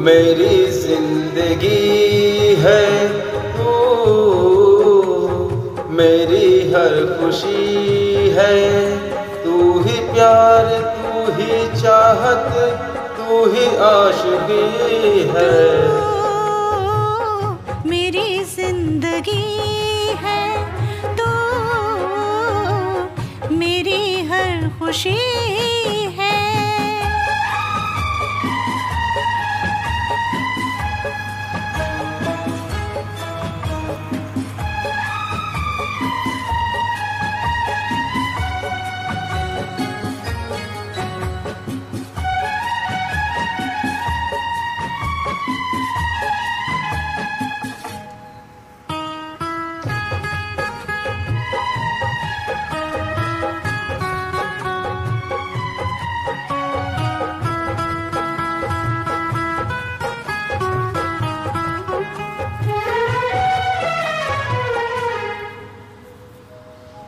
मेरी ज़िंदगी है। तू मेरी हर खुशी है। तू ही प्यार, तू ही चाहत, तू ही आशिकी है। मेरी ज़िंदगी है। तो मेरी हर खुशी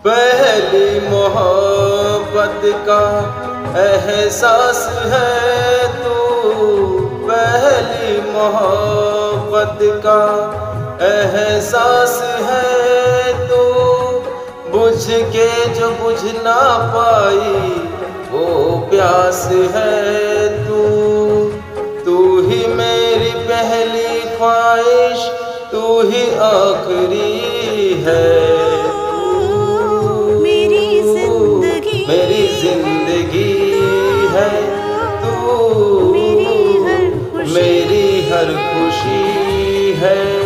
पहली मोहब्बत का एहसास है तू। पहली मोहब्बत का एहसास है तू। बुझ के जो बुझ ना पाई, वो प्यास है तू। तू ही मेरी पहली ख्वाहिश, तू ही आखिरी है। हर खुशी है।